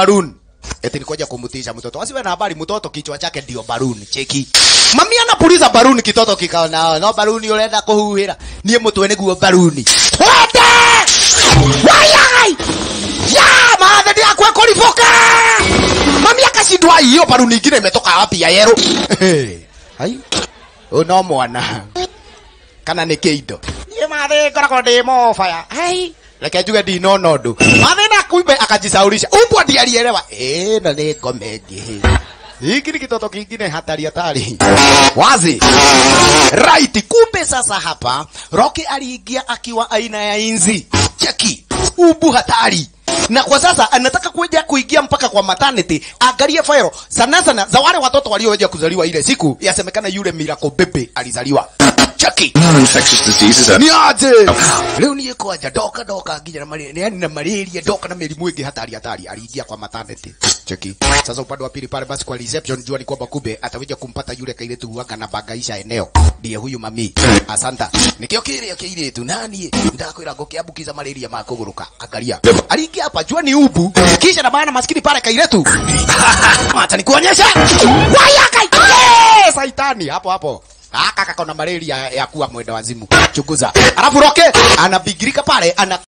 balloon. Eti nikoja kumutisha mtoto? Asiwe na habari mtoto kichwa chake ndio baruni cheki. Mami anapuliza baruni kitoto kikaona no baruni urenda kuhuhira. Nie mutwe niguo baruni wende wayai! Ya maadhe ndio akwe kulipuka mami akashindwa hiyo baruni nyingine imetoka wapi ya yero? Hai? Uno mwana. Kana nä kä indo niä mathä ngoragwo ndä hai? Reke njuge ndinona å ndå mathä na kumbe akajisaulisha. umbwa ndiarierewa Eh, no nä komegi. hiki ni kitoto kingine hatari hatari. Wazi. Right. Kumbe sasa hapa roki aliingia akiwa aina ya inzi. Cheki umbu hatari. Na kwa sasa anataka kuja kuingia mpaka kwa maternity. Angalie fairo sana sana za wale watoto walioweza kuzaliwa ile siku yasemekana yule Miracle Bebe alizaliwa cheki infectious diseases ni aje leo niye kwaja doka doka nginya na malaria yani na malaria doka na mĩrimũ ĩngĩ hatari hatari. Aliingia kwa maternity cheki sasa upande wa pili pale basi kwa reception jua ni kwamba kumbe atakuja kumpata yule kailetu waka na bagaisha eneo. Ndiye huyu mami. Asanta. Nikio kile kailetu nani ndakwira ngokiambukiza malaria makuguruka. Angalia. Aliingia hapa jua ni ubu. Kisha na maana maskini pale kailetu acha nikuonyesha waya kai yes saitani hapo hapo aka kako na malaria ya kuwa mwenda wazimu Chukuza. alafu roke anabigirika pale ana